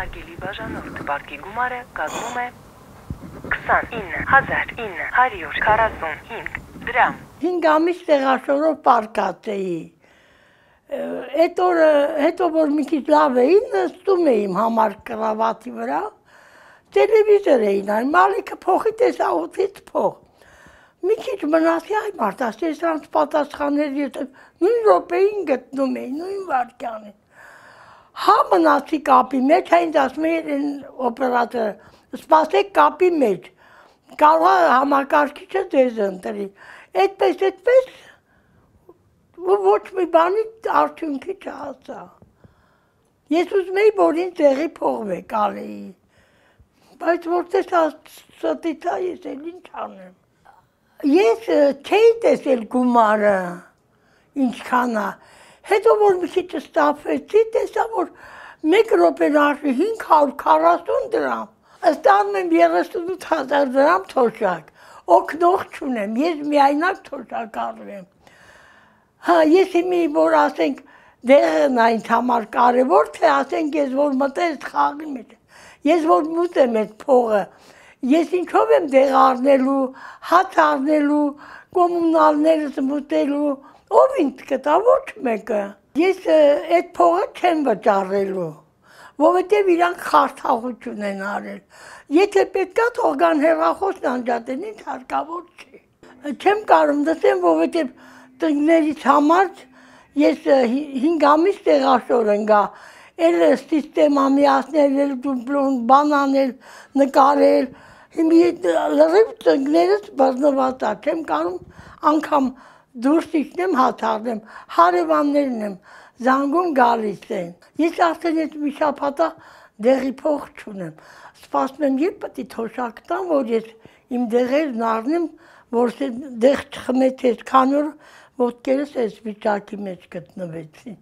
վարկի գումարը կազմում է 29945 դրամ։ 5 ամիս տեղաշորով պարկած էի։ Այդ օրը հետո որ մի քիչ լավ էի, նստում էի համար կրավատի վրա, տելևիզոր էի նայում, մալիքը փոխի տեսաղութից փող։ Մի քիչ մնացի այ մարդ, ասես սրանց պատասխաներ ես նույն րոպեին գտնում էի, նույն վարքյանին։ Հա մնացի կապի մեջ, հենց ասում էին օպերատորը, սպասեք կապի մեջ, կարող է համակարգիչը ձեզ ընտրի։ Այդպես, այդպես, ու ոչ մի բանի արդյունքի չհասա։ Ես ուզում էի, որ ինձ տեղի փողվեք ալեի։ Բայց որտես ստիցա ես էլ ինչ անեմ։ Ես չէի տեսել գումարը ինչքան է, Հետո որ մի քիչ ստափեցի, տեսա որ 1 րոպեն արժի 540 դրամ։ Ստանում եմ 38000 դրամ թոշակ։ Օկնող չունեմ, ես միայնակ թոշակ առնեմ։ Հա, ես իմի որ ասենք դեղն այն համար կարևոր թե ասենք ես որ մտես խաղի մեջ։ Ես որ մուտեմ այդ փողը, ես ինչով եմ դեղ առնելու, հաց առնելու, կոմունալներս մուտելու, Ով ինձ կտա ոչ մեկը։ Ես այդ փողը չեմ վճարելու, որովհետև իրանք խարթաղություն են արել։ Եթե պետքա թող գան հեռախոսն անջատեն, ինձ հարկավոր չի։ Չեմ կարող դասեմ, որովհետև տնկներից համար ես 5 ամիս տեղաշոր ընկա, էլ սիստեմա միացնել, էլ դուբլոն, բանանել, նկարել, հիմի լրիվ տնկներս բազմված է, չեմ կարող անգամ դուրս իջնեմ հաթարնեմ, հարևաններն եմ, զանգում գալիս են։ Ես արդեն այդ մի շաբաթա դեղի փող չունեմ։ Սպասում եմ, երբ պետք է թոշակ տամ, որ ես իմ դեղերն առնեմ, որ դեղ չխմեցես, քանի որ ոտքերս այս վիճակի մեջ գտնվեցին։